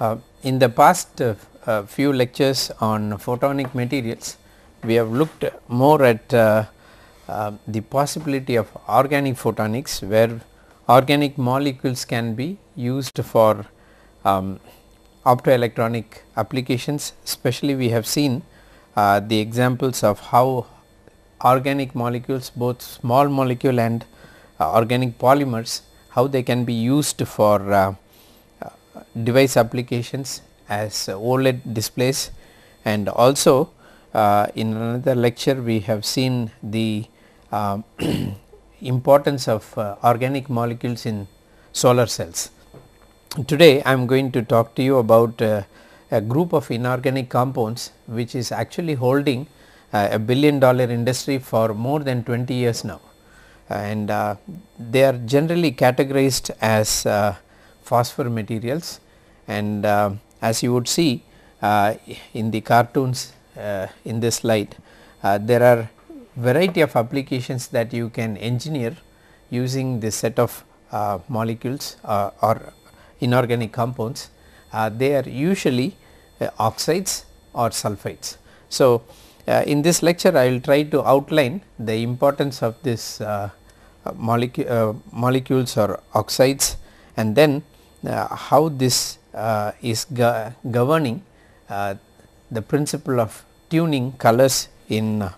Uh, in the past uh, uh, few lectures on photonic materials, we have looked more at uh, uh, the possibility of organic photonics where organic molecules can be used for um, optoelectronic applications. Especially we have seen uh, the examples of how organic molecules both small molecule and organic polymers how they can be used for device applications as OLED displays and also uh, in another lecture we have seen the um, importance of uh, organic molecules in solar cells. Today I am going to talk to you about uh, a group of inorganic compounds which is actually holding uh, a billion dollar industry for more than 20 years now and uh, they are generally categorized as uh, phosphor materials and uh, as you would see uh, in the cartoons uh, in this slide uh, there are variety of applications that you can engineer using this set of uh, molecules or inorganic compounds. They are usually oxides or sulfides. So, uh, in this lecture I will try to outline the importance of this uh, molecule, uh, molecules or oxides and then how this uh, is go governing uh, the principle of tuning colors in uh,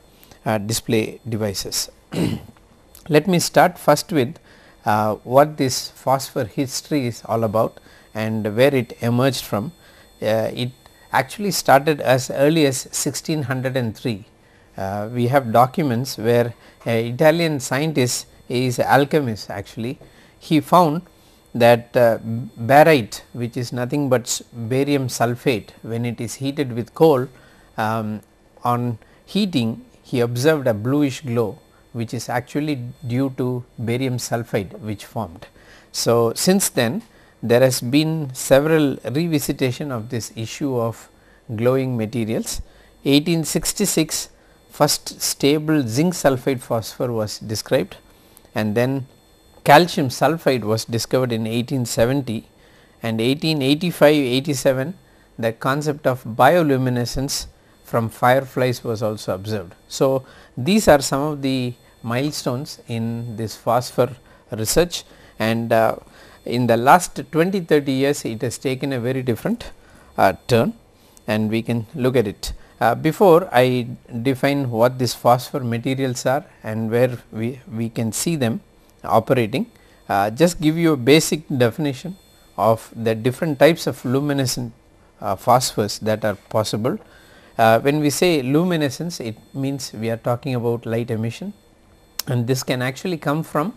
uh, display devices. Let me start first with uh, what this phosphor history is all about and where it emerged from. Uh, it actually started as early as 1603. Uh, we have documents where an Italian scientist is alchemist actually. He found that uh, barite which is nothing but barium sulphate when it is heated with coal um, on heating he observed a bluish glow which is actually due to barium sulphide which formed. So, since then there has been several revisitation of this issue of glowing materials. 1866 first stable zinc sulphide phosphor was described and then calcium sulphide was discovered in 1870 and 1885-87 the concept of bioluminescence from fireflies was also observed. So, these are some of the milestones in this phosphor research and uh, in the last 20 30 years it has taken a very different uh, turn and we can look at it. Uh, before I define what these phosphor materials are and where we, we can see them operating, uh, just give you a basic definition of the different types of luminescent uh, phosphors that are possible. Uh, when we say luminescence it means we are talking about light emission and this can actually come from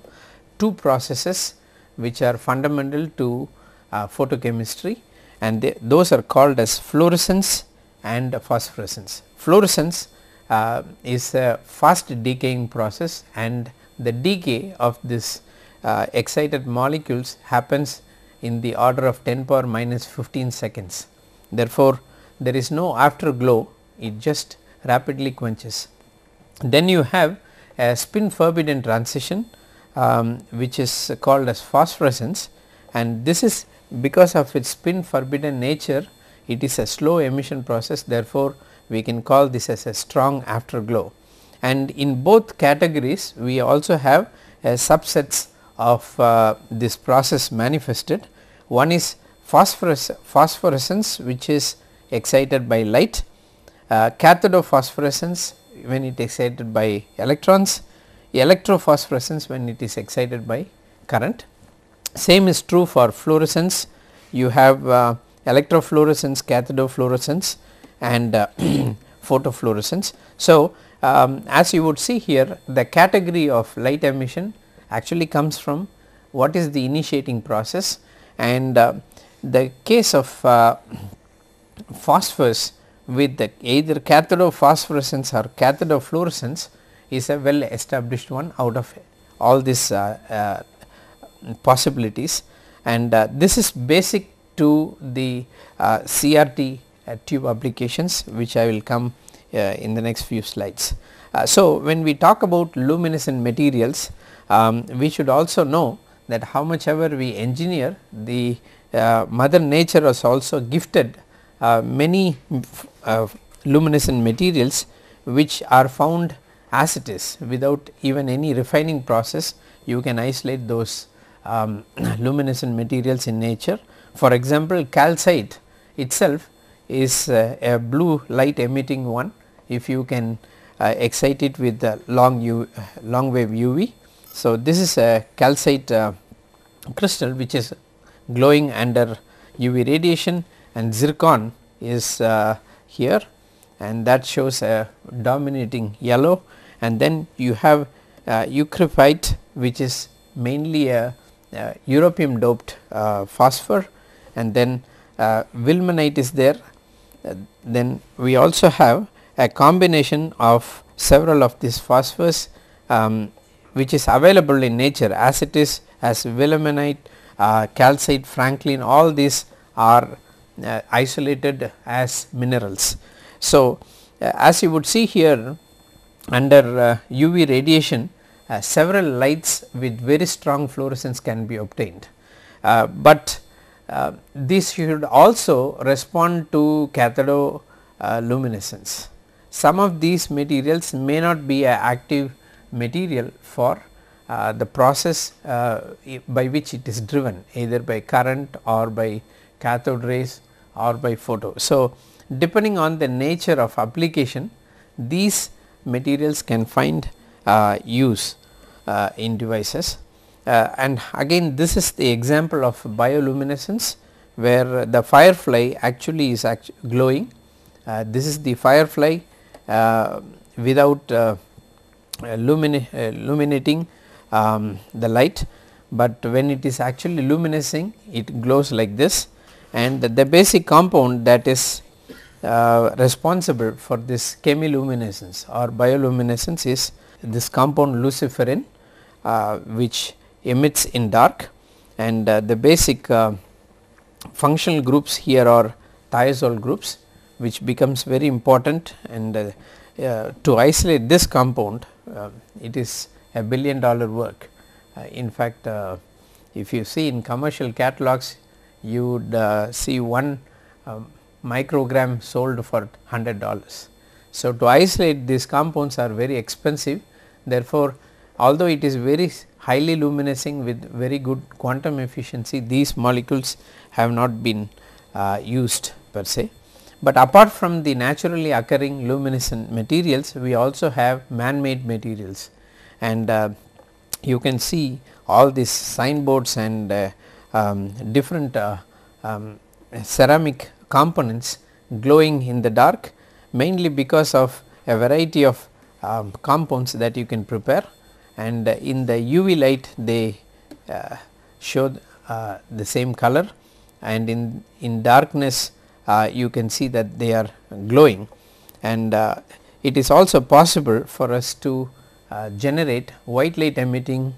two processes which are fundamental to uh, photochemistry and they, those are called as fluorescence and phosphorescence. Fluorescence uh, is a fast decaying process and the decay of this uh, excited molecules happens in the order of 10 power minus 15 seconds. Therefore, there is no afterglow it just rapidly quenches. Then you have a spin forbidden transition um, which is called as phosphorescence and this is because of its spin forbidden nature it is a slow emission process therefore, we can call this as a strong afterglow and in both categories we also have a subsets of uh, this process manifested. One is phosphorus phosphorescence which is excited by light, uh, cathodophosphorescence when it is excited by electrons, electrophosphorescence when it is excited by current. Same is true for fluorescence, you have uh, electrofluorescence, cathodofluorescence and uh, photofluorescence. So, um, as you would see here the category of light emission actually comes from what is the initiating process and uh, the case of uh, phosphorus with the either cathodophosphorescence or cathodofluorescence is a well established one out of all these uh, uh possibilities. And uh, this is basic to the uh, CRT tube applications which I will come in the next few slides. so, when we talk about luminescent materials um, we should also know that how much ever we engineer the uh, mother nature has also gifted uh, many uh, luminescent materials which are found as it is without even any refining process you can isolate those um, luminescent materials in nature. For example, calcite itself is uh, a blue light emitting one if you can uh, excite it with the long U, long wave UV. So, this is a calcite uh, crystal which is glowing under UV radiation and zircon is uh, here and that shows a dominating yellow and then you have uh, eucryptite which is mainly a, a europium doped uh, phosphor and then uh, willemite is there uh, then we also have a combination of several of these phosphors um, which is available in nature as it is as willemite, uh, calcite, franklin all these are uh, isolated as minerals. So, uh, as you would see here under UV uh, radiation uh, several lights with very strong fluorescence can be obtained, uh, but this should also respond to cathodoluminescence. Some of these materials may not be a active material for uh, the process uh, by which it is driven either by current or by cathode rays or by photo. So, depending on the nature of application these materials can find uh, use uh, in devices uh, and again this is the example of bioluminescence where the firefly actually is glowing. Uh, this is the firefly without illuminating um, the light, but when it is actually luminescing it glows like this. And the basic compound that is uh, responsible for this chemiluminescence or bioluminescence is this compound luciferin uh, which emits in dark. And uh, the basic uh, functional groups here are thiazole groups which becomes very important and uh, uh, to isolate this compound it is a billion dollar work. in fact, if you see in commercial catalogs you would see one um, microgram sold for 100 dollars. So, to isolate these compounds are very expensive therefore, although it is very highly luminescing with very good quantum efficiency these molecules have not been uh, used per se. But apart from the naturally occurring luminescent materials we also have man made materials. And uh, you can see all these signboards and uh, um, different uh, um, ceramic components glowing in the dark mainly because of a variety of um, compounds that you can prepare. And in the UV light they uh, show uh, the same color. And in, in darkness you can see that they are glowing and uh, it is also possible for us to uh, generate white light emitting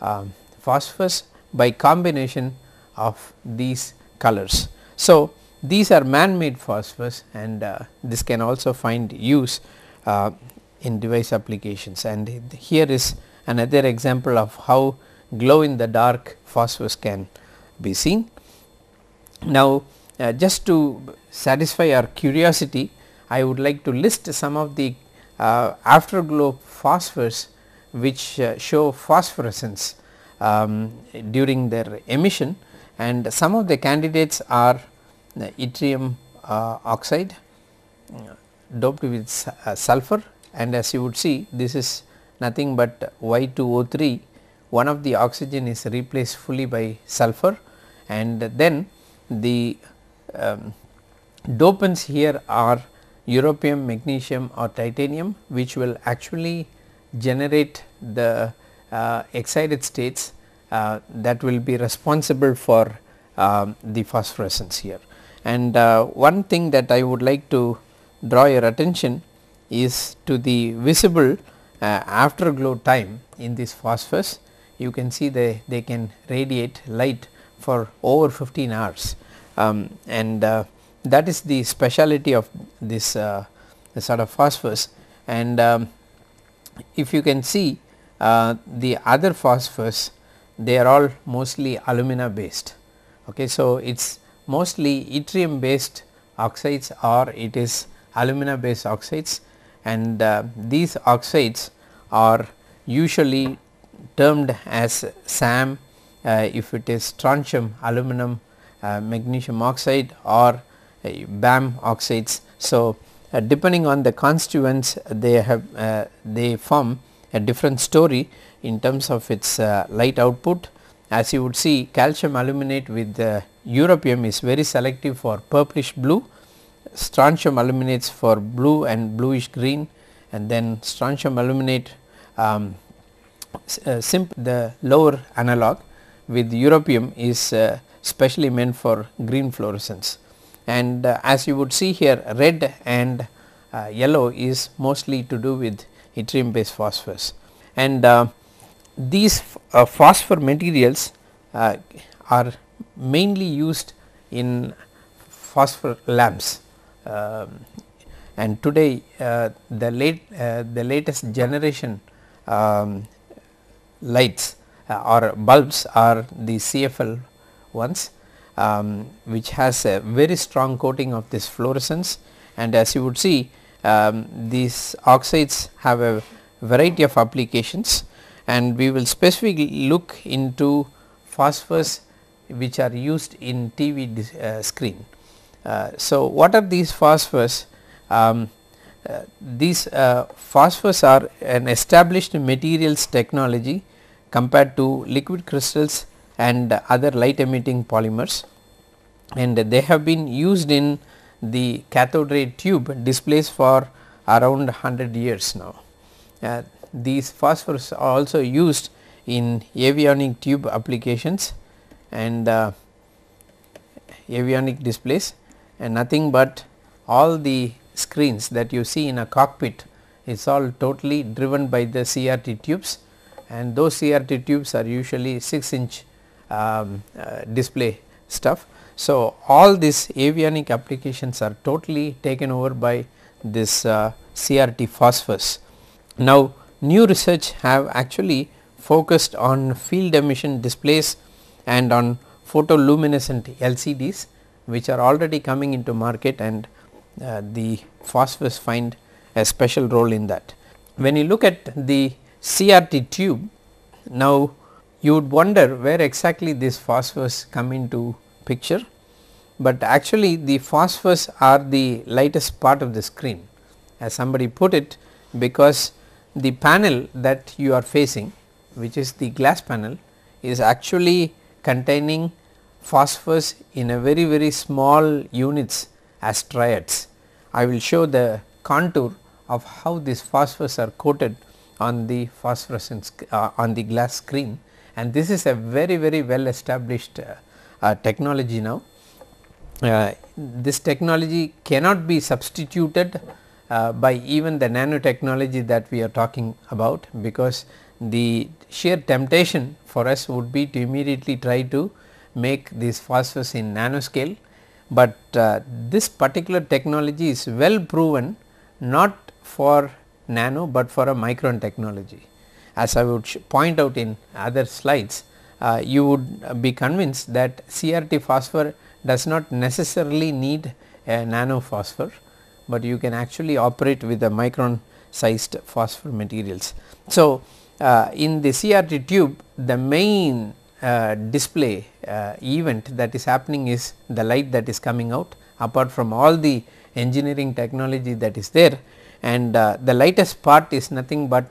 um, phosphors by combination of these colors. So, these are man made phosphors and uh, this can also find use uh, in device applications and here is another example of how glow in the dark phosphors can be seen. Now, uh, just to satisfy our curiosity I would like to list some of the uh, afterglow phosphors which uh, show phosphorescence um, during their emission. And some of the candidates are yttrium uh, oxide uh, doped with uh, sulfur. And as you would see this is nothing but Y2O3 one of the oxygen is replaced fully by sulfur. And then the um, dopants here are europium, magnesium or titanium which will actually generate the uh, excited states uh, that will be responsible for um, the phosphorescence here. And uh, one thing that I would like to draw your attention is to the visible uh, afterglow time in this phosphorus. You can see they, they can radiate light for over 15 hours um, and uh, that is the speciality of this uh, sort of phosphorus and um, if you can see uh, the other phosphorus they are all mostly alumina based Okay. So, it is mostly yttrium based oxides or it is alumina based oxides and uh, these oxides are usually termed as SAM uh, if it is strontium aluminum magnesium oxide or uh, BAM oxides. So, uh, depending on the constituents they have uh, they form a different story in terms of its uh, light output. As you would see calcium aluminate with europium is very selective for purplish blue, strontium aluminates for blue and bluish green and then strontium aluminate um, uh, the lower analog with europium is uh, specially meant for green fluorescence. And uh, as you would see here red and uh, yellow is mostly to do with yttrium based phosphorus. And uh, these uh, phosphor materials uh, are mainly used in phosphor lamps. Um, and today uh, the late the latest generation um, lights or bulbs are the CFL ones um, which has a very strong coating of this fluorescence and as you would see um, these oxides have a variety of applications and we will specifically look into phosphors which are used in TV uh, screen. Uh, so, what are these phosphors? Um, uh, these uh, phosphors are an established materials technology compared to liquid crystals and other light emitting polymers and they have been used in the cathode ray tube displays for around 100 years now. Uh, these phosphors are also used in avionic tube applications and uh, avionic displays and nothing but all the screens that you see in a cockpit is all totally driven by the CRT tubes and those CRT tubes are usually 6 inch um, uh, display stuff. So, all these avionic applications are totally taken over by this uh, CRT phosphors. Now, new research have actually focused on field emission displays and on photoluminescent LCDs which are already coming into market and uh, the phosphors find a special role in that. When you look at the CRT tube now you would wonder where exactly these phosphors come into picture, but actually the phosphors are the lightest part of the screen as somebody put it because the panel that you are facing which is the glass panel is actually containing phosphors in a very very small units as triads. I will show the contour of how these phosphors are coated on the phosphorescence uh, on the glass screen and this is a very very well established uh, uh, technology now. Uh, this technology cannot be substituted by even the nanotechnology that we are talking about because the sheer temptation for us would be to immediately try to make these phosphors in nanoscale, but uh, this particular technology is well proven not for nano, but for a micron technology. As I would point out in other slides, uh, you would be convinced that CRT phosphor does not necessarily need a nano phosphor but you can actually operate with the micron sized phosphor materials. So, uh, in the CRT tube the main uh, display uh, event that is happening is the light that is coming out apart from all the engineering technology that is there and uh, the lightest part is nothing but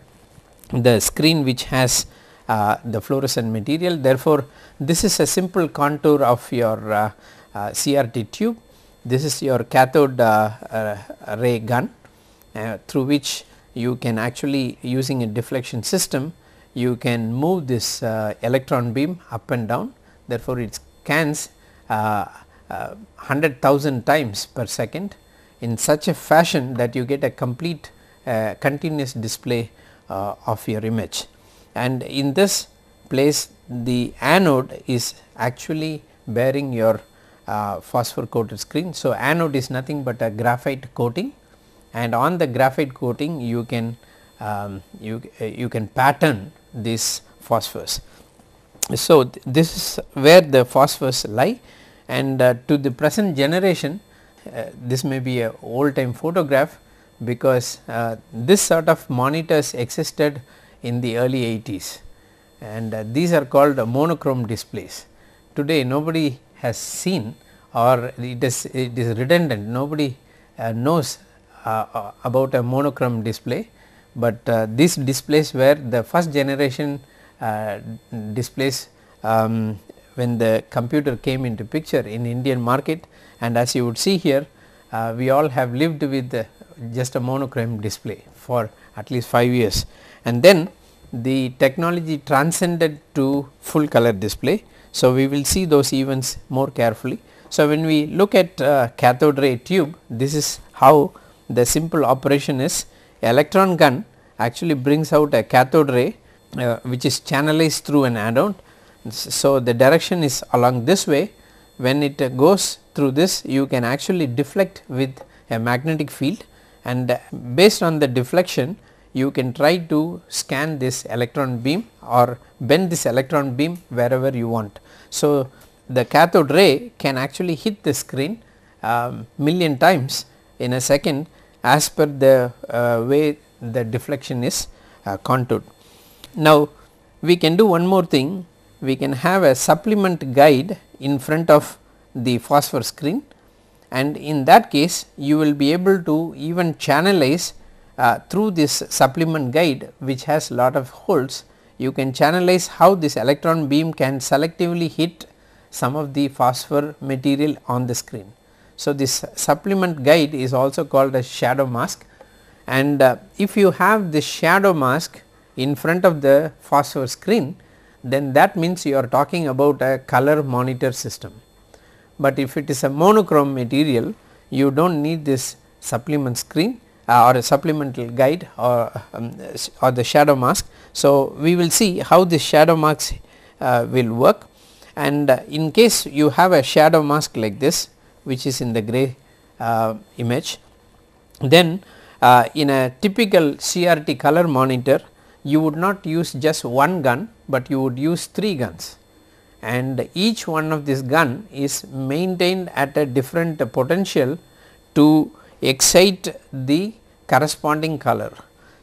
the screen which has uh, the fluorescent material. Therefore, this is a simple contour of your uh, CRT tube this is your cathode uh, uh, ray gun uh, through which you can actually using a deflection system you can move this electron beam up and down therefore, it scans 100,000 times per second in such a fashion that you get a complete uh, continuous display uh, of your image. And in this place the anode is actually bearing your uh, phosphor coated screen. So, anode is nothing but a graphite coating and on the graphite coating you can um, you, uh, you can pattern this phosphors. So, th this is where the phosphors lie and uh, to the present generation uh, this may be a old time photograph because uh, this sort of monitors existed in the early 80s and uh, these are called monochrome displays. Today nobody has seen or it is it is redundant nobody uh, knows uh, uh, about a monochrome display, but uh, these displays were the first generation displays um, when the computer came into picture in Indian market and as you would see here we all have lived with just a monochrome display for at least 5 years and then the technology transcended to full color display. So, we will see those events more carefully. So, when we look at uh, cathode ray tube this is how the simple operation is electron gun actually brings out a cathode ray uh, which is channelized through an anode. So, the direction is along this way when it uh, goes through this you can actually deflect with a magnetic field and based on the deflection you can try to scan this electron beam or bend this electron beam wherever you want. So, the cathode ray can actually hit the screen um, million times in a second as per the uh, way the deflection is uh, contoured. Now, we can do one more thing we can have a supplement guide in front of the phosphor screen and in that case you will be able to even channelize uh, through this supplement guide which has lot of holes you can channelize how this electron beam can selectively hit some of the phosphor material on the screen. So, this supplement guide is also called a shadow mask and uh, if you have this shadow mask in front of the phosphor screen then that means you are talking about a color monitor system. But if it is a monochrome material you do not need this supplement screen uh, or a supplemental guide or, um, or the shadow mask. So, we will see how this shadow mask uh, will work and uh, in case you have a shadow mask like this which is in the gray uh, image then uh, in a typical CRT color monitor you would not use just one gun, but you would use 3 guns and each one of this gun is maintained at a different potential to excite the corresponding color.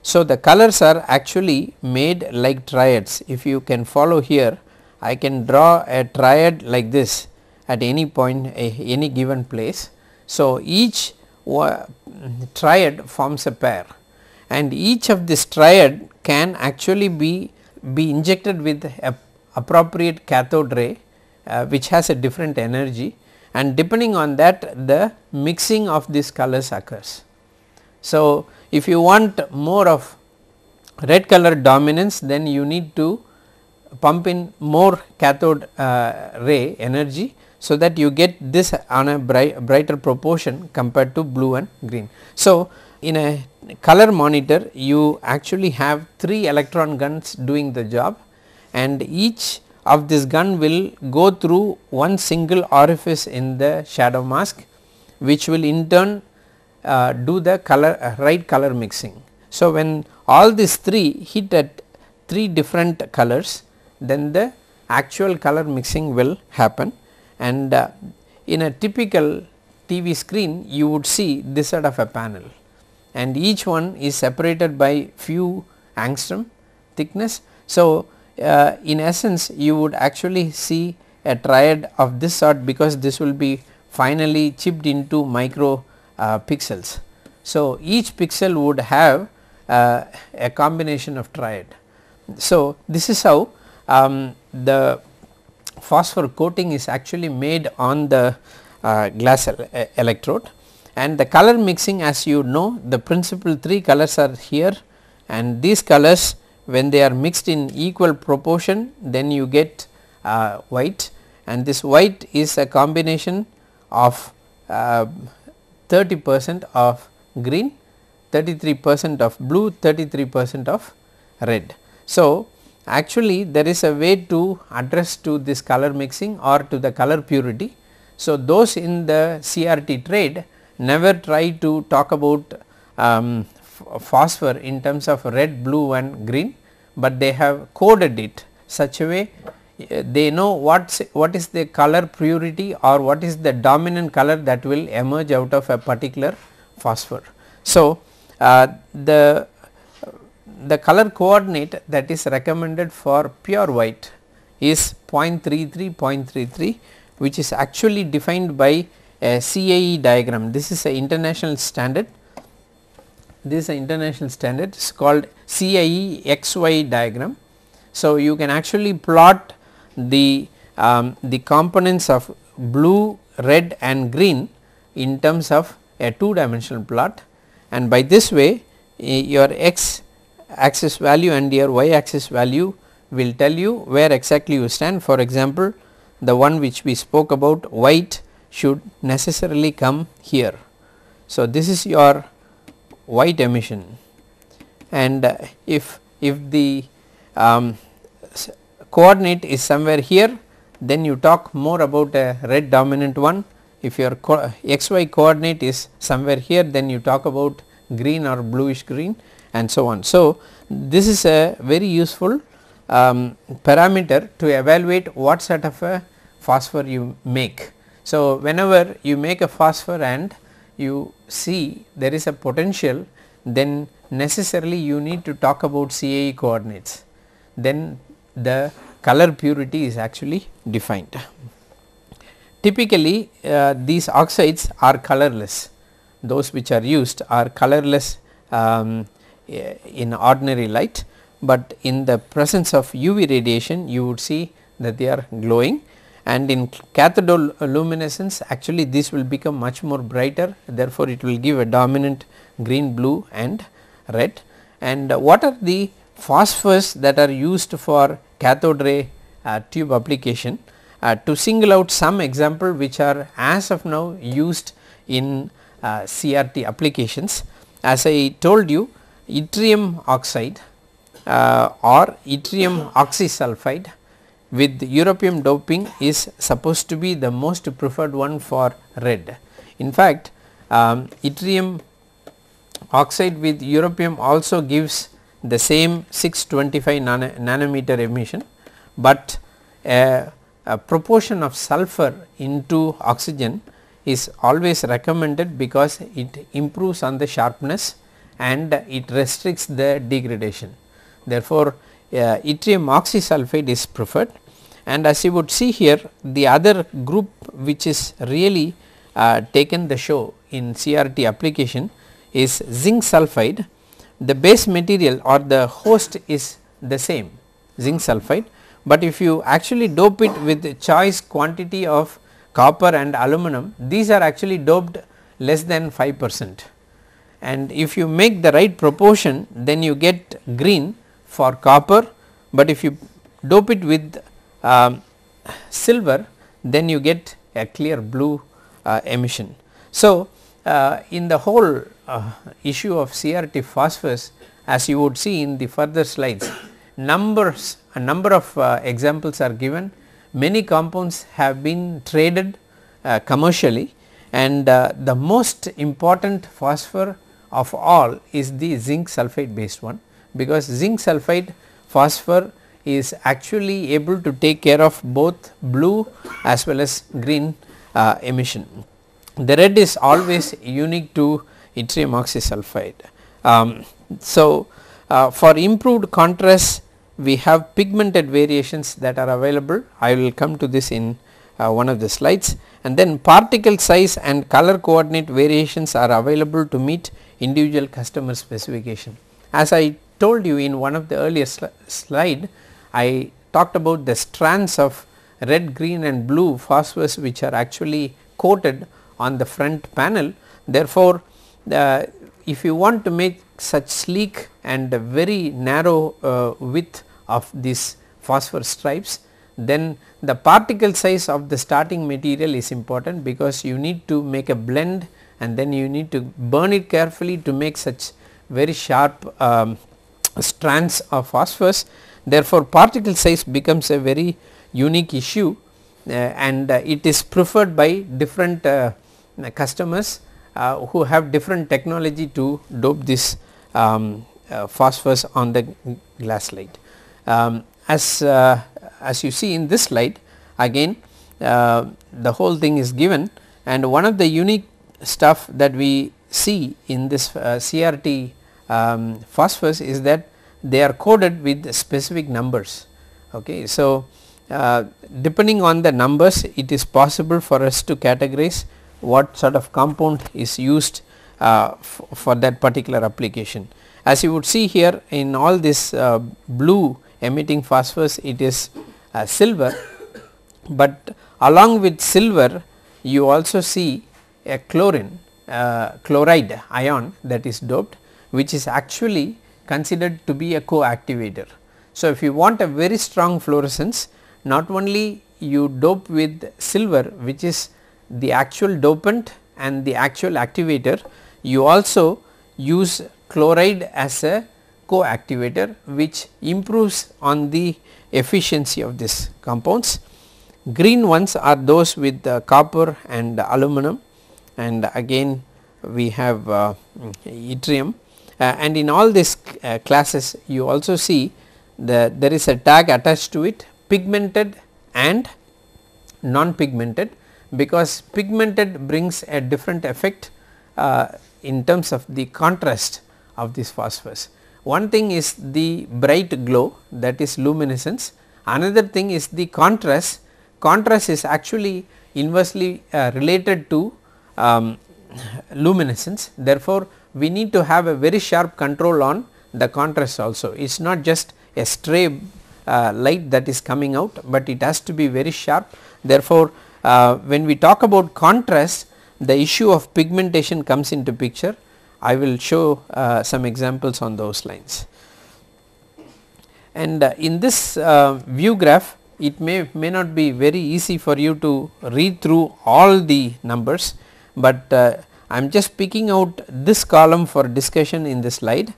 So, the colors are actually made like triads if you can follow here I can draw a triad like this at any point any given place. So, each triad forms a pair and each of this triad can actually be be injected with a appropriate cathode ray uh, which has a different energy and depending on that the mixing of these colors occurs. So, if you want more of red color dominance then you need to pump in more cathode uh, ray energy so that you get this on a bright, brighter proportion compared to blue and green. So, in a color monitor you actually have 3 electron guns doing the job and each of this gun will go through one single orifice in the shadow mask which will in turn uh, do the color uh, right color mixing. So, when all these 3 hit at 3 different colors then the actual color mixing will happen and uh, in a typical TV screen you would see this sort of a panel and each one is separated by few angstrom thickness. So, uh, in essence you would actually see a triad of this sort because this will be finally chipped into micro uh, pixels. So, each pixel would have uh, a combination of triad. So, this is how um, the phosphor coating is actually made on the uh, glass electrode and the color mixing as you know the principal 3 colors are here and these colors when they are mixed in equal proportion then you get uh, white and this white is a combination of uh, 30 percent of green, 33 percent of blue, 33 percent of red. So, actually there is a way to address to this color mixing or to the color purity. So, those in the CRT trade never try to talk about um, phosphor in terms of red, blue and green, but they have coded it such a way uh, they know what's what is the color purity or what is the dominant color that will emerge out of a particular phosphor. So, uh, the the color coordinate that is recommended for pure white is 0.33 0.33 which is actually defined by a CIE diagram. This is a international standard. This is an international standard. It is called CIE XY diagram. So, you can actually plot the um, the components of blue, red and green in terms of a two dimensional plot and by this way your x axis value and your y axis value will tell you where exactly you stand. For example, the one which we spoke about white should necessarily come here. So, this is your white emission and uh, if if the um, coordinate is somewhere here then you talk more about a red dominant one if your co xy coordinate is somewhere here then you talk about green or bluish green and so on. So, this is a very useful um, parameter to evaluate what sort of a phosphor you make. So, whenever you make a phosphor and you see there is a potential then necessarily you need to talk about CIE coordinates. Then the color purity is actually defined. Typically uh, these oxides are colorless. Those which are used are colorless um, in ordinary light, but in the presence of UV radiation you would see that they are glowing and in cathodoluminescence actually this will become much more brighter therefore, it will give a dominant green, blue and red. And what are the phosphors that are used for cathode ray uh, tube application? Uh, to single out some example which are as of now used in uh, CRT applications. As I told you yttrium oxide uh, or yttrium oxysulfide with europium doping is supposed to be the most preferred one for red. In fact, um, yttrium oxide with europium also gives the same 625 nano nanometer emission, but a, a proportion of sulfur into oxygen is always recommended because it improves on the sharpness and it restricts the degradation. Therefore, uh, yttrium oxysulfide is preferred. And as you would see here the other group which is really uh, taken the show in CRT application is zinc sulphide. The base material or the host is the same zinc sulphide, but if you actually dope it with choice quantity of copper and aluminum these are actually doped less than 5 percent. And if you make the right proportion then you get green for copper, but if you dope it with um, silver then you get a clear blue uh, emission. So, uh, in the whole uh, issue of CRT phosphorus as you would see in the further slides numbers a number of uh, examples are given many compounds have been traded uh, commercially and uh, the most important phosphor of all is the zinc sulphate based one because zinc sulphide phosphor is actually able to take care of both blue as well as green uh, emission. The red is always unique to yttrium oxysulfide. Um, so, uh, for improved contrast we have pigmented variations that are available I will come to this in uh, one of the slides and then particle size and color coordinate variations are available to meet individual customer specification. As I told you in one of the earlier sli slide I talked about the strands of red, green and blue phosphorus which are actually coated on the front panel. Therefore, uh, if you want to make such sleek and very narrow uh, width of these phosphor stripes then the particle size of the starting material is important because you need to make a blend and then you need to burn it carefully to make such very sharp um, strands of phosphorus. Therefore, particle size becomes a very unique issue uh, and uh, it is preferred by different uh, customers uh, who have different technology to dope this um, uh, phosphorus on the glass slide. Um, as uh, as you see in this slide again the whole thing is given and one of the unique stuff that we see in this CRT um, phosphors is that they are coded with specific numbers. Okay. So, uh, depending on the numbers it is possible for us to categorize what sort of compound is used uh, for that particular application. As you would see here in all this uh, blue emitting phosphors it is uh, silver, but along with silver you also see a chlorine uh, chloride ion that is doped which is actually considered to be a coactivator. So, if you want a very strong fluorescence not only you dope with silver which is the actual dopant and the actual activator you also use chloride as a coactivator which improves on the efficiency of these compounds. Green ones are those with copper and aluminum and again we have uh, yttrium uh, and in all these uh, classes you also see that there is a tag attached to it pigmented and non pigmented because pigmented brings a different effect uh, in terms of the contrast of this phosphorus. One thing is the bright glow that is luminescence, another thing is the contrast, contrast is actually inversely uh, related to um, luminescence. Therefore, we need to have a very sharp control on the contrast also. It is not just a stray uh, light that is coming out, but it has to be very sharp. Therefore, uh, when we talk about contrast the issue of pigmentation comes into picture. I will show uh, some examples on those lines. And uh, in this uh, view graph it may may not be very easy for you to read through all the numbers, but uh, I am just picking out this column for discussion in this slide.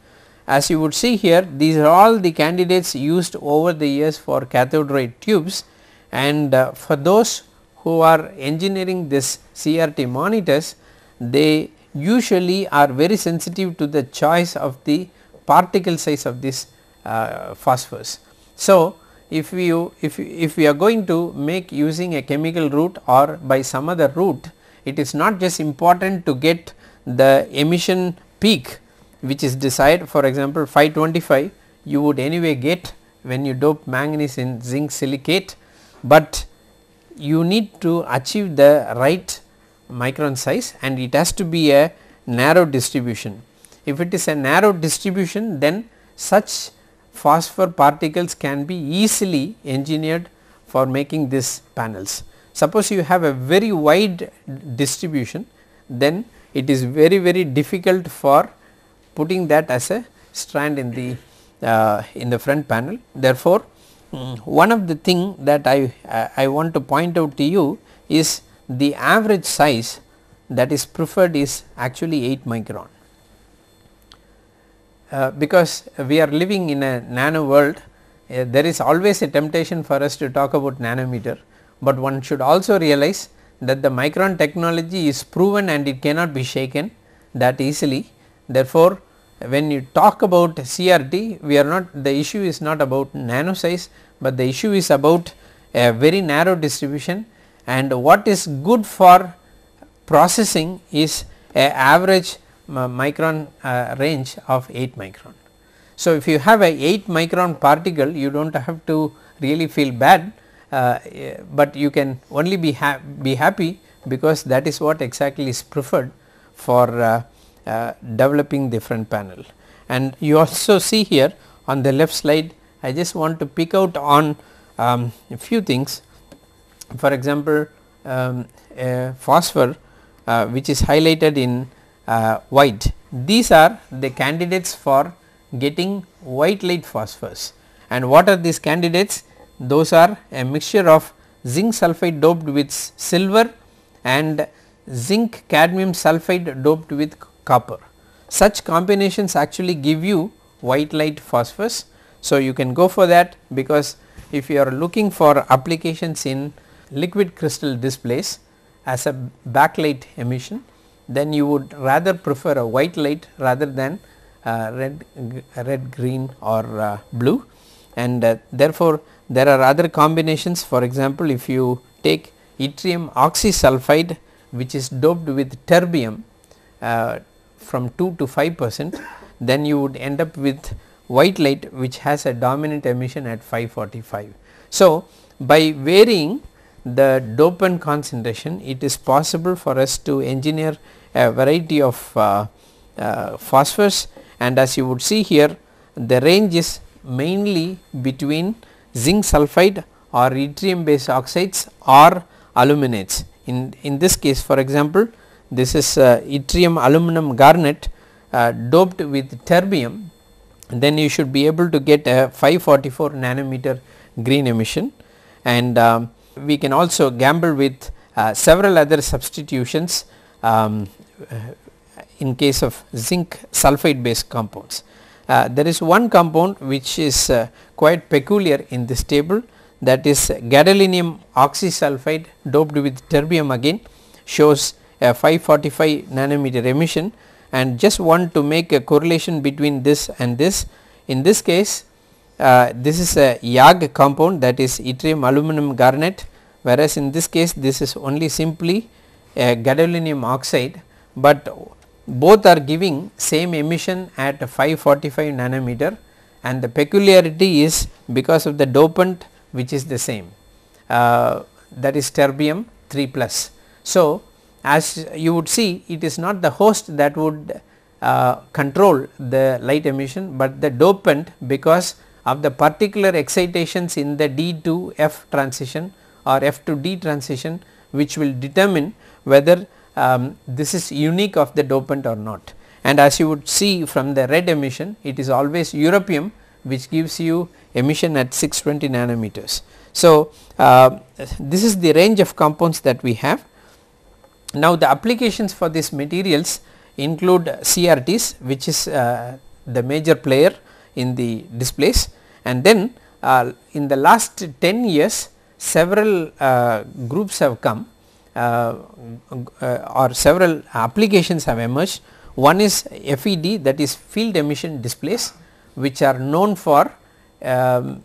As you would see here these are all the candidates used over the years for cathode ray tubes and uh, for those who are engineering this CRT monitors they usually are very sensitive to the choice of the particle size of this uh, phosphorus. So, if we if if we are going to make using a chemical route or by some other route it is not just important to get the emission peak which is desired for example 525 you would anyway get when you dope manganese in zinc silicate, but you need to achieve the right micron size and it has to be a narrow distribution. If it is a narrow distribution then such phosphor particles can be easily engineered for making these panels. Suppose you have a very wide distribution then it is very very difficult for putting that as a strand in the uh, in the front panel. Therefore, one of the thing that I, uh, I want to point out to you is the average size that is preferred is actually 8 micron. Uh, because we are living in a nano world uh, there is always a temptation for us to talk about nanometer, but one should also realize that the micron technology is proven and it cannot be shaken that easily. Therefore, when you talk about CRT we are not the issue is not about nano size, but the issue is about a very narrow distribution and what is good for processing is a average micron uh, range of 8 micron. So, if you have a 8 micron particle you do not have to really feel bad, but you can only be, ha be happy because that is what exactly is preferred for uh, uh, developing different panel. And you also see here on the left slide I just want to pick out on um, a few things. For example, um, phosphor uh, which is highlighted in uh, white. These are the candidates for getting white light phosphors. And what are these candidates those are a mixture of zinc sulphide doped with silver and zinc cadmium sulphide doped with copper. Such combinations actually give you white light phosphorus. So, you can go for that because if you are looking for applications in liquid crystal displays as a backlight emission then you would rather prefer a white light rather than uh, red, red green or uh, blue and uh, therefore, there are other combinations for example, if you take yttrium oxysulphide which is doped with terbium uh, from 2 to 5 percent then you would end up with white light which has a dominant emission at 545. So, by varying the dopant concentration it is possible for us to engineer a variety of uh, uh, phosphors and as you would see here the range is mainly between zinc sulphide or yttrium based oxides or aluminates. In, in this case for example, this is uh, yttrium aluminum garnet uh, doped with terbium then you should be able to get a 544 nanometer green emission and um, we can also gamble with uh, several other substitutions um, uh, in case of zinc sulphide based compounds. Uh, there is one compound which is uh, quite peculiar in this table that is gadolinium oxysulphide doped with terbium again shows a 545 nanometer emission. And just want to make a correlation between this and this. In this case uh, this is a YAG compound that is yttrium aluminum garnet. Whereas in this case this is only simply a gadolinium oxide, but both are giving same emission at 545 nanometer and the peculiarity is because of the dopant which is the same uh, that is terbium 3 plus. So, as you would see it is not the host that would uh, control the light emission, but the dopant because of the particular excitations in the D to F transition or F to D transition which will determine whether um, this is unique of the dopant or not. And as you would see from the red emission it is always europium which gives you emission at 620 nanometers. So, uh, this is the range of compounds that we have. Now, the applications for these materials include CRTs which is uh, the major player in the displays and then uh, in the last 10 years several uh, groups have come or several applications have emerged. One is FED that is field emission displays which are known for um,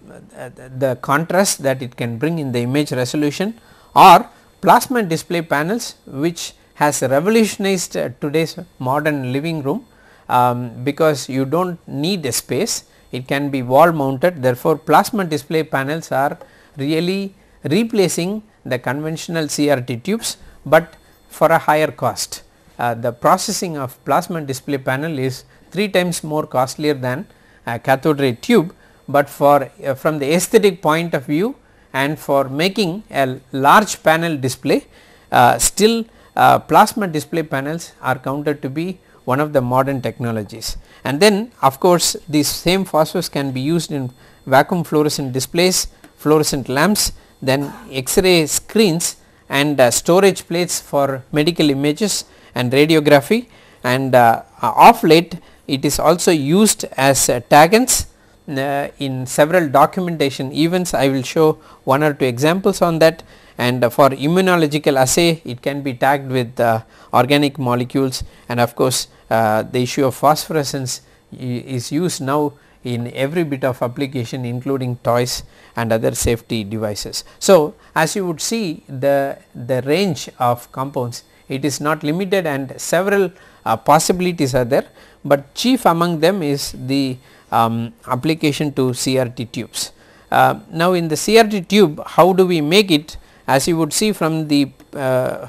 the contrast that it can bring in the image resolution or plasma display panels which has revolutionized uh, today's modern living room um, because you do not need a space it can be wall mounted therefore, plasma display panels are really replacing the conventional CRT tubes, but for a higher cost. Uh, the processing of plasma display panel is 3 times more costlier than a cathode ray tube, but for uh, from the aesthetic point of view and for making a large panel display uh, still uh, plasma display panels are counted to be one of the modern technologies. And then of course, these same phosphors can be used in vacuum fluorescent displays, fluorescent lamps, then X-ray screens and uh, storage plates for medical images and radiography and uh, off late it is also used as uh, uh, in several documentation events. I will show one or two examples on that. And uh, for immunological assay it can be tagged with uh, organic molecules. And of course uh, the issue of phosphorescence is used now in every bit of application including toys and other safety devices. So, as you would see the, the range of compounds it is not limited and several uh, possibilities are there, but chief among them is the um, application to CRT tubes. Uh, now, in the CRT tube how do we make it as you would see from the uh,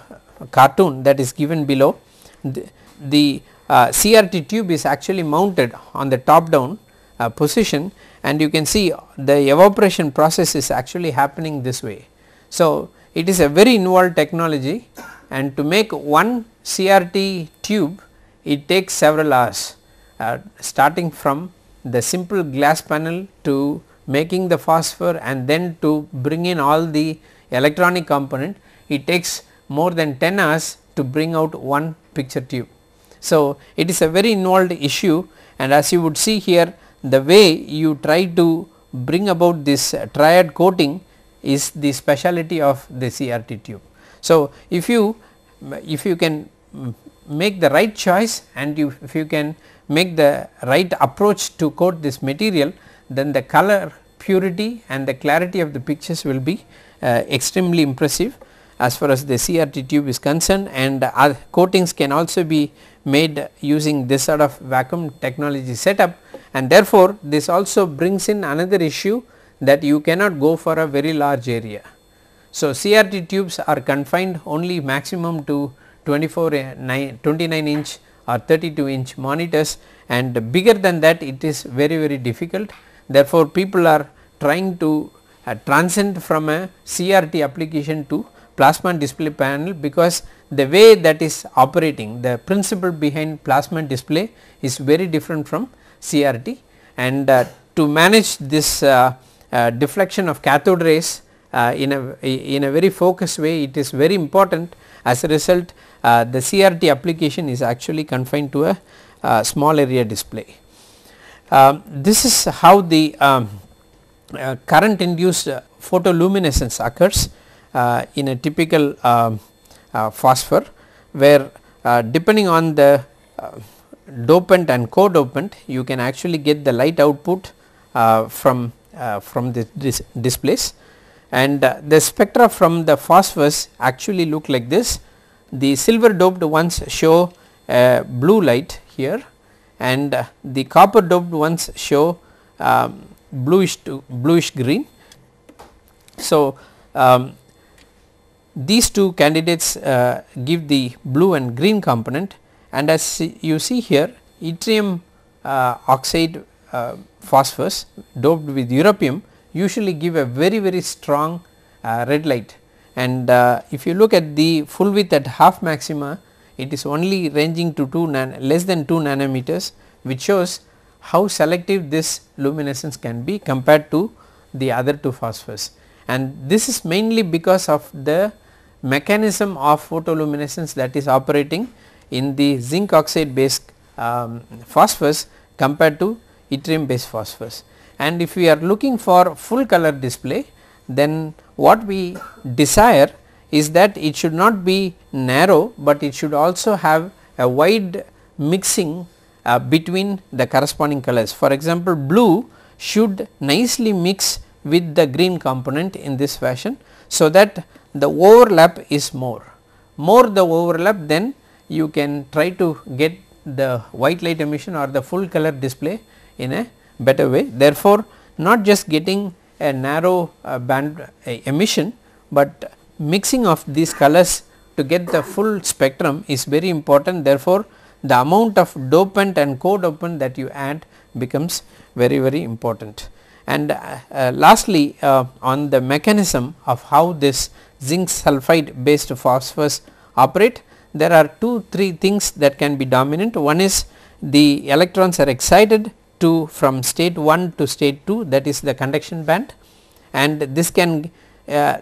cartoon that is given below the, the uh, CRT tube is actually mounted on the top down uh, position and you can see the evaporation process is actually happening this way. So, it is a very involved technology and to make one CRT tube it takes several hours uh, starting from the simple glass panel to making the phosphor and then to bring in all the electronic component it takes more than 10 hours to bring out one picture tube. So, it is a very involved issue and as you would see here the way you try to bring about this triad coating is the speciality of the CRT tube. So, if you if you can make the right choice and you if you can make the right approach to coat this material then the color purity and the clarity of the pictures will be uh, extremely impressive as far as the CRT tube is concerned and uh, coatings can also be made using this sort of vacuum technology setup and therefore, this also brings in another issue that you cannot go for a very large area. So, CRT tubes are confined only maximum to 24 uh, 9, 29 inch or 32 inch monitors and bigger than that it is very very difficult. Therefore, people are trying to uh, transcend from a CRT application to plasma display panel because the way that is operating the principle behind plasma display is very different from CRT and uh, to manage this uh, uh, deflection of cathode rays uh, in a in a very focused way it is very important as a result uh, the CRT application is actually confined to a uh, small area display. Um, this is how the um, current induced photoluminescence occurs in a typical um, uh, phosphor where uh, depending on the uh, dopant and co-dopant you can actually get the light output from from the dis displays. And the spectra from the phosphors actually look like this. The silver doped ones show blue light here and the copper doped ones show um, bluish to bluish green. So, um, these two candidates uh, give the blue and green component and as you see here yttrium uh, oxide uh, phosphorus doped with europium usually give a very very strong uh, red light. And uh, if you look at the full width at half maxima it is only ranging to 2 less than 2 nanometers which shows how selective this luminescence can be compared to the other two phosphors. And this is mainly because of the mechanism of photoluminescence that is operating in the zinc oxide based um, phosphorus compared to yttrium based phosphorus. And if we are looking for full color display then what we desire is that it should not be narrow, but it should also have a wide mixing uh, between the corresponding colors. For example, blue should nicely mix with the green component in this fashion. So, that the overlap is more. More the overlap then you can try to get the white light emission or the full color display in a better way. Therefore, not just getting a narrow uh, band uh, emission, but mixing of these colors to get the full spectrum is very important. Therefore, the amount of dopant and co-dopant that you add becomes very very important. And uh, uh, lastly, uh, on the mechanism of how this zinc sulphide based phosphors operate there are two three things that can be dominant. One is the electrons are excited to from state 1 to state 2 that is the conduction band. And this can uh,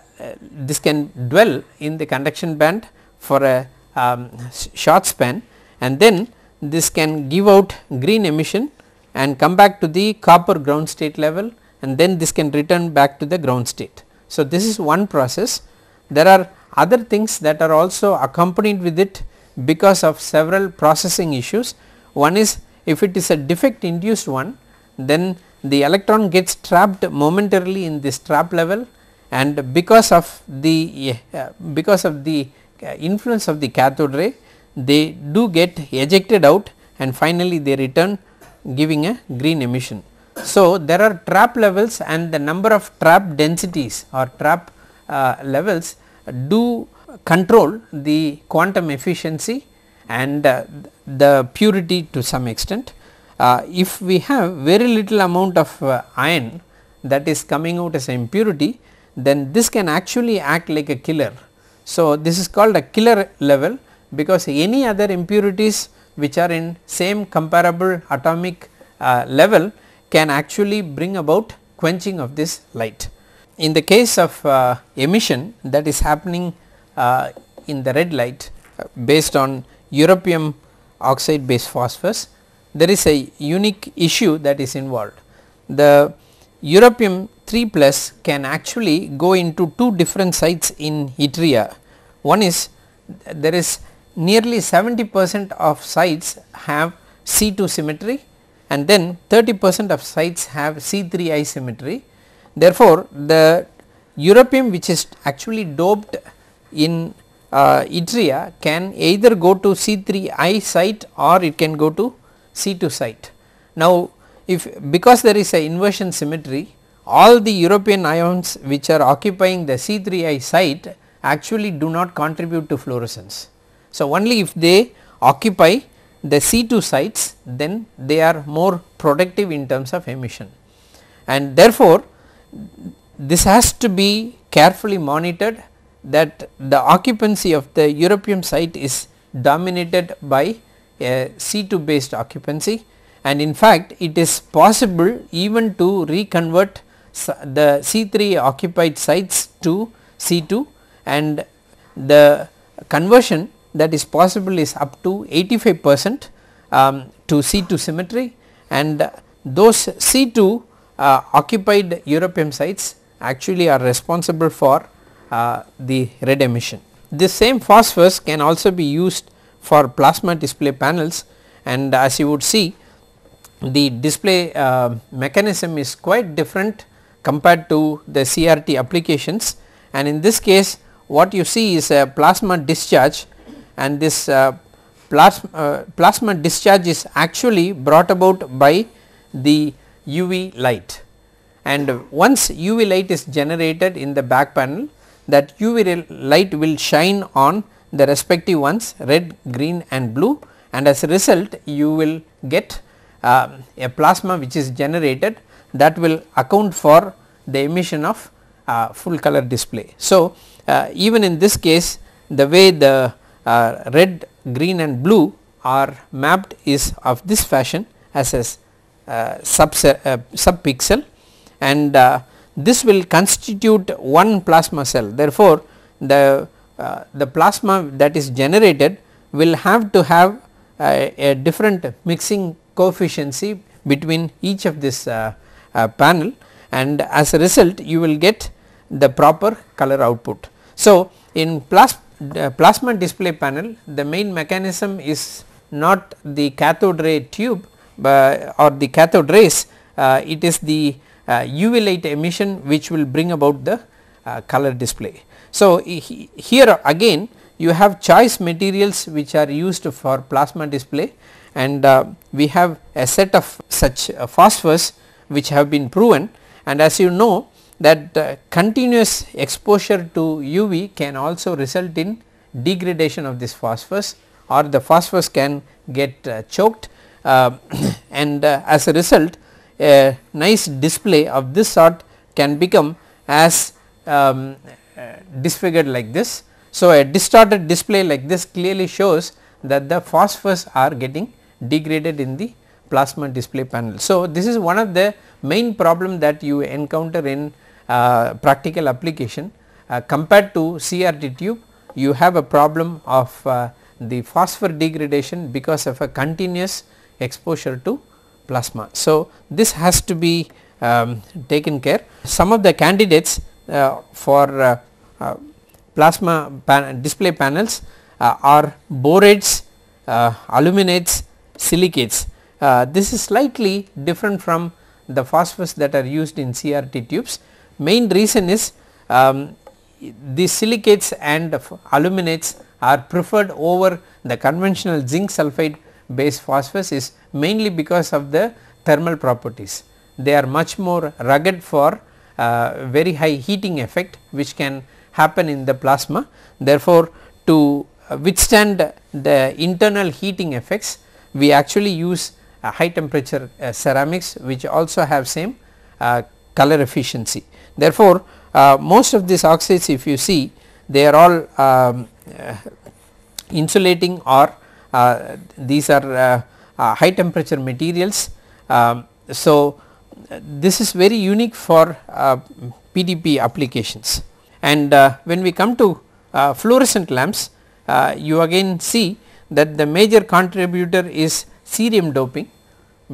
this can dwell in the conduction band for a um, short span. And then this can give out green emission and come back to the copper ground state level. And then this can return back to the ground state. So, this is one process. There are other things that are also accompanied with it because of several processing issues. One is if it is a defect induced one then the electron gets trapped momentarily in this trap level and because of the uh, because of the uh, influence of the cathode ray they do get ejected out and finally they return giving a green emission. So, there are trap levels and the number of trap densities or trap uh, levels do control the quantum efficiency and uh, the purity to some extent. Uh, if we have very little amount of uh, iron that is coming out as impurity then this can actually act like a killer. So, this is called a killer level because any other impurities which are in same comparable atomic uh, level can actually bring about quenching of this light. In the case of uh, emission that is happening uh, in the red light uh, based on europium oxide based phosphorus, there is a unique issue that is involved. The europium 3 plus can actually go into two different sites in yttria. One is there is nearly 70 percent of sites have C2 symmetry and then 30 percent of sites have C3I symmetry Therefore, the europium which is actually doped in uh, yttria can either go to C3I site or it can go to C2 site. Now, if because there is a inversion symmetry all the europium ions which are occupying the C3I site actually do not contribute to fluorescence. So, only if they occupy the C2 sites then they are more productive in terms of emission and therefore, this has to be carefully monitored that the occupancy of the europium site is dominated by a C2 based occupancy. And in fact it is possible even to reconvert the C3 occupied sites to C2 and the conversion that is possible is up to 85 percent um, to C2 symmetry. And those C2 uh, occupied europium sites actually are responsible for uh, the red emission. This same phosphorus can also be used for plasma display panels. And as you would see the display uh, mechanism is quite different compared to the CRT applications. And in this case what you see is a plasma discharge. And this uh, plasma, uh, plasma discharge is actually brought about by the UV light and once UV light is generated in the back panel that UV light will shine on the respective ones red, green and blue and as a result you will get uh, a plasma which is generated that will account for the emission of uh, full color display. So, uh, even in this case the way the uh, red, green and blue are mapped is of this fashion as a sub, uh, sub pixel and uh, this will constitute one plasma cell. Therefore, the, uh, the plasma that is generated will have to have a different mixing coefficient between each of this uh, uh, panel and as a result you will get the proper color output. So, in plas uh, plasma display panel the main mechanism is not the cathode ray tube or the cathode rays it is the UV uh, light emission which will bring about the uh, color display. So, he, here again you have choice materials which are used for plasma display and uh, we have a set of such uh, phosphors which have been proven and as you know that uh, continuous exposure to UV can also result in degradation of this phosphors or the phosphors can get uh, choked and as a result a nice display of this sort can become as um, disfigured like this. So, a distorted display like this clearly shows that the phosphors are getting degraded in the plasma display panel. So, this is one of the main problem that you encounter in uh, practical application uh, compared to CRT tube you have a problem of uh, the phosphor degradation because of a continuous exposure to plasma. So, this has to be um, taken care. Some of the candidates uh, for uh, uh, plasma pan display panels uh, are borates, uh, aluminates, silicates. This is slightly different from the phosphors that are used in CRT tubes. Main reason is um, the silicates and aluminates are preferred over the conventional zinc sulphide based phosphorus is mainly because of the thermal properties. They are much more rugged for uh, very high heating effect which can happen in the plasma. Therefore, to withstand the internal heating effects we actually use high temperature uh, ceramics which also have same uh, color efficiency. Therefore, uh, most of these oxides if you see they are all um, uh, insulating or uh, these are uh, uh, high temperature materials. Um, so, this is very unique for PDP applications and when we come to fluorescent lamps you again see that the major contributor is cerium doping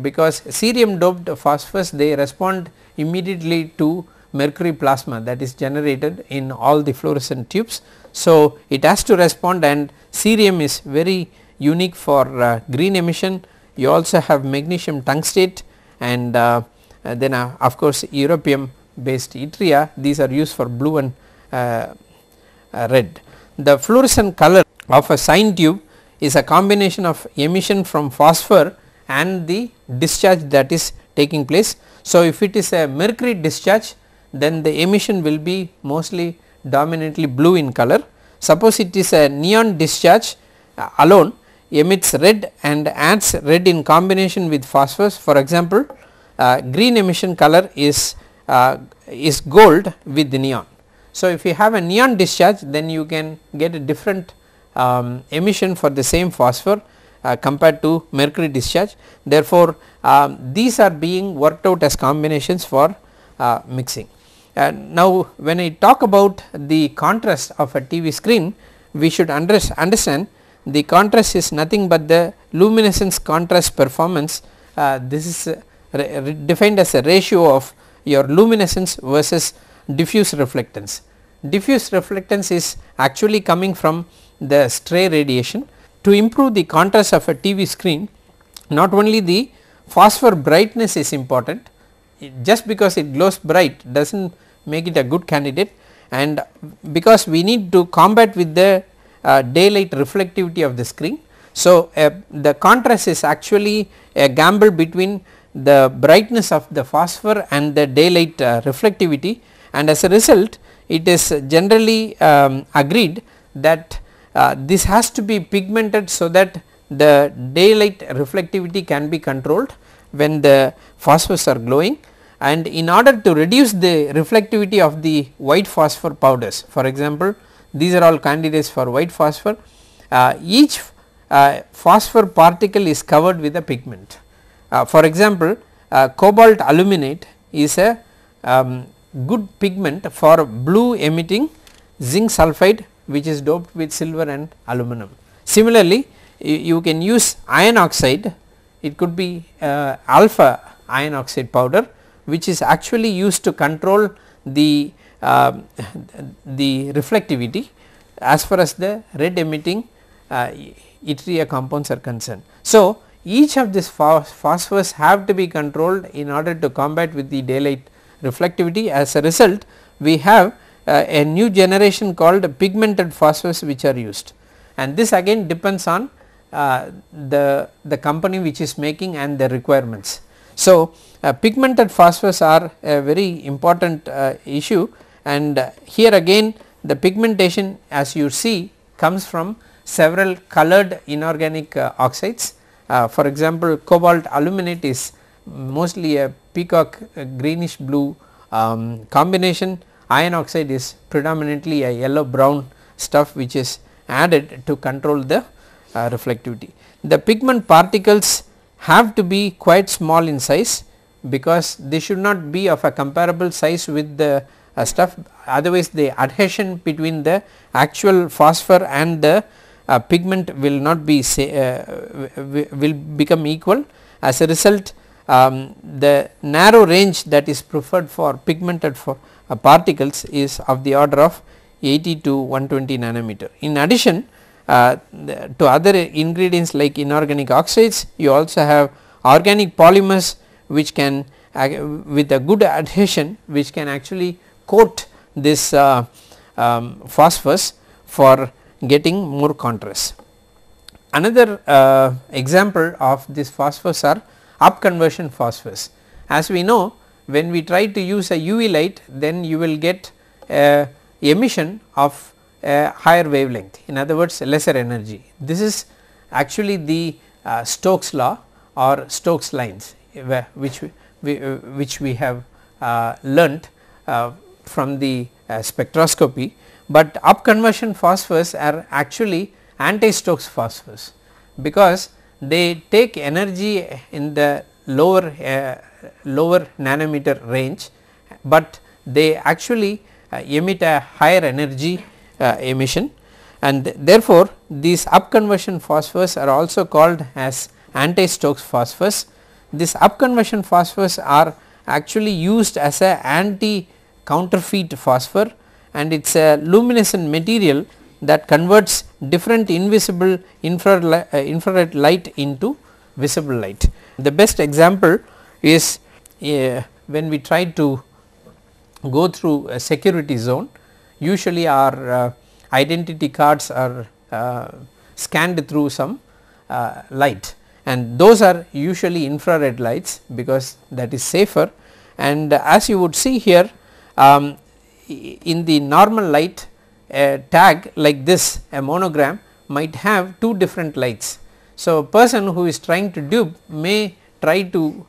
because cerium doped phosphorus they respond immediately to mercury plasma that is generated in all the fluorescent tubes. So, it has to respond and cerium is very unique for uh, green emission you also have magnesium tungstate and uh, uh, then of course europium based yttria these are used for blue and red. The fluorescent color of a sign tube is a combination of emission from phosphor and the discharge that is taking place. So, if it is a mercury discharge then the emission will be mostly dominantly blue in color. Suppose it is a neon discharge alone emits red and adds red in combination with phosphorus for example, uh, green emission color is uh, is gold with neon. So, if you have a neon discharge then you can get a different um, emission for the same phosphor uh, compared to mercury discharge. Therefore, um, these are being worked out as combinations for uh, mixing. And now, when I talk about the contrast of a TV screen, we should understand the contrast is nothing but the luminescence contrast performance. Uh, this is uh, defined as a ratio of your luminescence versus diffuse reflectance. Diffuse reflectance is actually coming from the stray radiation. To improve the contrast of a TV screen, not only the phosphor brightness is important, just because it glows bright does not make it a good candidate and because we need to combat with the uh, daylight reflectivity of the screen. So, uh, the contrast is actually a gamble between the brightness of the phosphor and the daylight uh, reflectivity and as a result it is generally um, agreed that uh, this has to be pigmented so that the daylight reflectivity can be controlled when the phosphors are glowing and in order to reduce the reflectivity of the white phosphor powders for example these are all candidates for white phosphor uh, each uh, phosphor particle is covered with a pigment. Uh, for example, uh, cobalt aluminate is a um, good pigment for blue emitting zinc sulphide which is doped with silver and aluminum. Similarly, you, you can use iron oxide it could be uh, alpha iron oxide powder which is actually used to control the uh, the reflectivity as far as the red emitting uh, yttria compounds are concerned. So, each of these phosphors have to be controlled in order to combat with the daylight reflectivity as a result we have uh, a new generation called pigmented phosphors which are used and this again depends on uh, the, the company which is making and the requirements. So, uh, pigmented phosphors are a very important uh, issue and uh, here again the pigmentation as you see comes from several colored inorganic uh, oxides. Uh, for example, cobalt aluminate is mostly a peacock uh, greenish blue um, combination, iron oxide is predominantly a yellow brown stuff which is added to control the uh, reflectivity. The pigment particles have to be quite small in size because they should not be of a comparable size with the uh, stuff otherwise the adhesion between the actual phosphor and the uh, pigment will not be uh, will become equal as a result um, the narrow range that is preferred for pigmented for uh, particles is of the order of 80 to 120 nanometer. In addition uh, to other ingredients like inorganic oxides you also have organic polymers which can uh, with a good adhesion which can actually coat this uh, um, phosphorus for getting more contrast. Another uh, example of this phosphorus are up conversion phosphorus. As we know when we try to use a UV light then you will get a emission of a higher wavelength in other words lesser energy. This is actually the uh, Stokes law or Stokes lines which we, uh, which we have uh, learnt uh, from the uh, spectroscopy, but up conversion phosphors are actually anti-Stokes phosphors because they take energy in the lower uh, lower nanometer range, but they actually uh, emit a higher energy uh, emission and th therefore, these up conversion phosphors are also called as anti-Stokes phosphors. These up conversion phosphors are actually used as a anti counterfeit phosphor and it is a luminescent material that converts different invisible infrared, uh, infrared light into visible light. The best example is uh, when we try to go through a security zone usually our uh, identity cards are uh, scanned through some uh, light and those are usually infrared lights because that is safer and as you would see here um, in the normal light a tag like this a monogram might have two different lights. So, a person who is trying to dupe may try to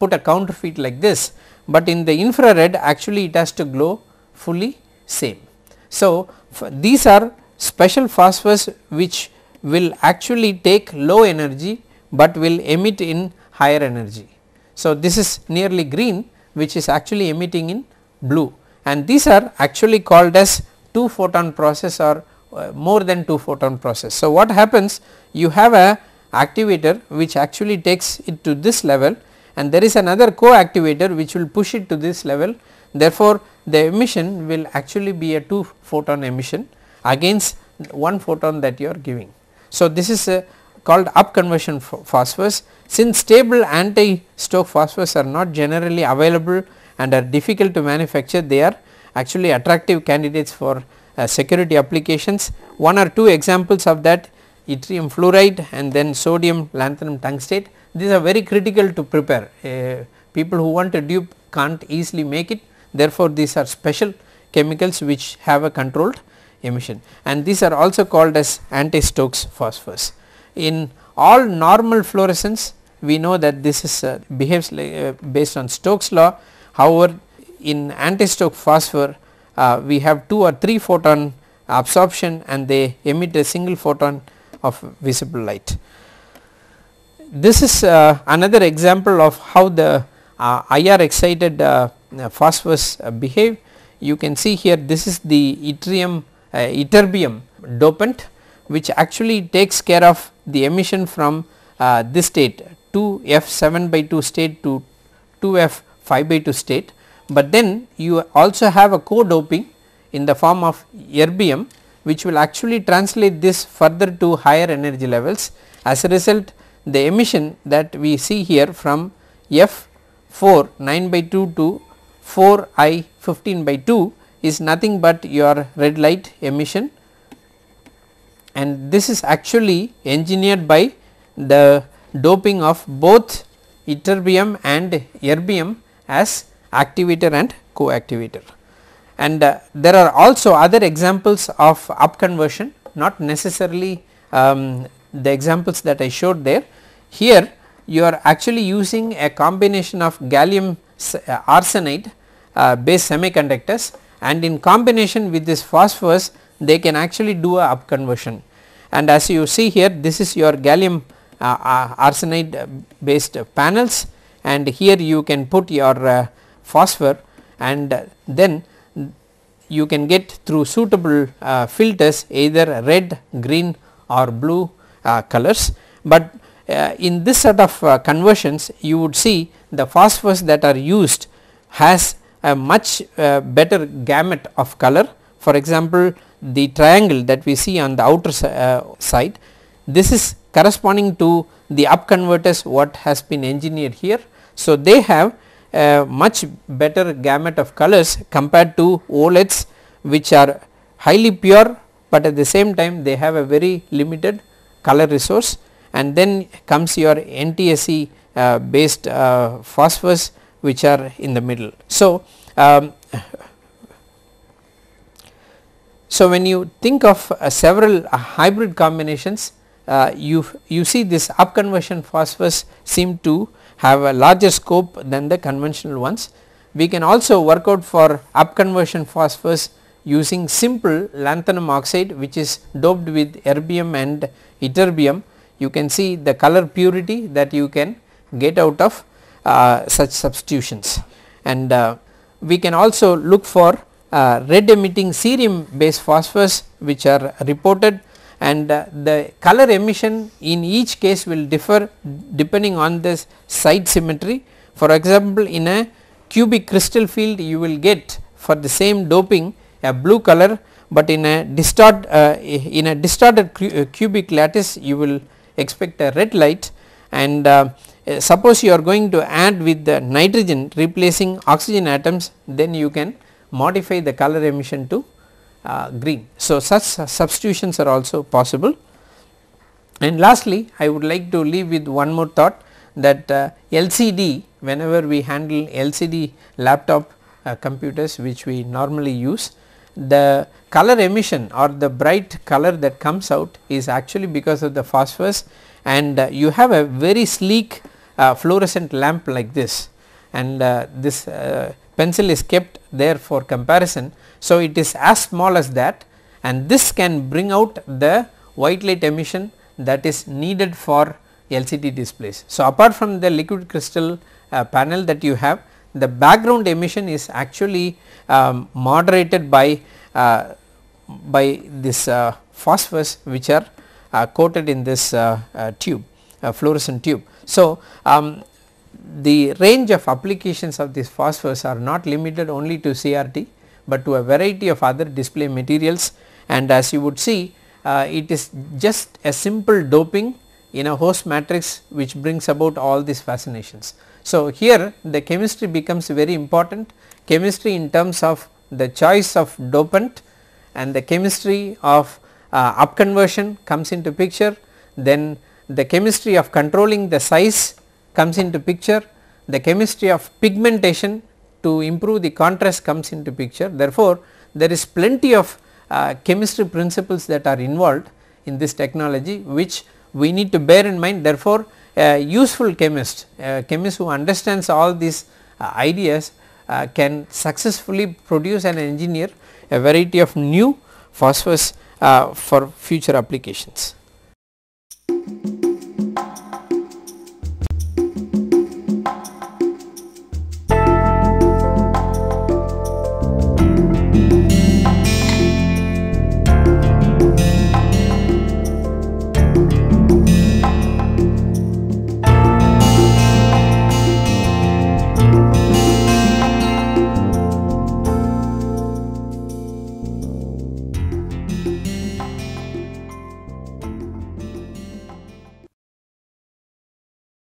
put a counterfeit like this, but in the infrared actually it has to glow fully same. So, these are special phosphors which will actually take low energy, but will emit in higher energy. So, this is nearly green which is actually emitting in blue and these are actually called as 2 photon process or uh, more than 2 photon process. So, what happens you have a activator which actually takes it to this level and there is another co-activator which will push it to this level therefore, the emission will actually be a 2 photon emission against 1 photon that you are giving. So, this is uh, called up conversion phosphors since stable anti Stokes phosphors are not generally available and are difficult to manufacture they are actually attractive candidates for uh, security applications. One or two examples of that yttrium fluoride and then sodium lanthanum tungstate these are very critical to prepare uh, people who want to dupe can't easily make it therefore, these are special chemicals which have a controlled emission and these are also called as anti-Stokes phosphors. In all normal fluorescence we know that this is uh, behaves like, uh, based on Stokes law however, in anti-Stokes phosphor uh, we have 2 or 3 photon absorption and they emit a single photon of visible light. This is uh, another example of how the uh, IR excited uh, phosphors behave. You can see here this is the yttrium ytterbium dopant which actually takes care of the emission from this state 2 f 7 by 2 state to 2 f 5 by 2 state but then you also have a co-doping in the form of erbium which will actually translate this further to higher energy levels. As a result the emission that we see here from F 4 9 by 2 to 4 I 15 by 2 is nothing but your red light emission and this is actually engineered by the doping of both ytterbium and erbium as activator and co-activator. And uh, there are also other examples of up conversion not necessarily um, the examples that I showed there. Here you are actually using a combination of gallium uh, arsenide uh, based semiconductors and in combination with this phosphorus they can actually do a up conversion. And as you see here this is your gallium uh, uh arsenide based panels and here you can put your uh, phosphor and then you can get through suitable uh, filters either red, green or blue uh, colors. But in this set of conversions you would see the phosphors that are used has a much better gamut of color. For example, the triangle that we see on the outer side this is corresponding to the up converters what has been engineered here. So, they have a much better gamut of colors compared to OLEDs which are highly pure, but at the same time they have a very limited color resource and then comes your NTSC uh, based uh, phosphors which are in the middle. So, um, so when you think of uh, several hybrid combinations uh, you you see this up conversion phosphors seem to have a larger scope than the conventional ones. We can also work out for up conversion phosphors using simple lanthanum oxide which is doped with erbium and ytterbium. You can see the color purity that you can get out of uh, such substitutions and uh, we can also look for uh, red emitting cerium based phosphors which are reported and uh, the color emission in each case will differ depending on this side symmetry. For example, in a cubic crystal field you will get for the same doping a blue color, but in a distort uh, in a distorted uh, cubic lattice you will expect a red light and uh, suppose you are going to add with the nitrogen replacing oxygen atoms then you can modify the color emission to green. So, such substitutions are also possible and lastly I would like to leave with one more thought that uh, LCD whenever we handle LCD laptop uh, computers which we normally use the color emission or the bright color that comes out is actually because of the phosphors and uh, you have a very sleek uh, fluorescent lamp like this and uh, this uh, pencil is kept there for comparison. So, it is as small as that and this can bring out the white light emission that is needed for LCD displays. So, apart from the liquid crystal uh, panel that you have the background emission is actually um, moderated by uh, by this uh, phosphors which are uh, coated in this uh, uh, tube fluorescent tube. So, um, the range of applications of these phosphors are not limited only to CRT, but to a variety of other display materials. And as you would see it is just a simple doping in a host matrix which brings about all these fascinations. So, here the chemistry becomes very important. Chemistry in terms of the choice of dopant and the chemistry of uh, upconversion comes into picture. Then the chemistry of controlling the size comes into picture. The chemistry of pigmentation to improve the contrast comes into picture therefore there is plenty of uh, chemistry principles that are involved in this technology which we need to bear in mind therefore a useful chemist, a chemist who understands all these uh, ideas uh, can successfully produce and engineer a variety of new phosphors uh, for future applications.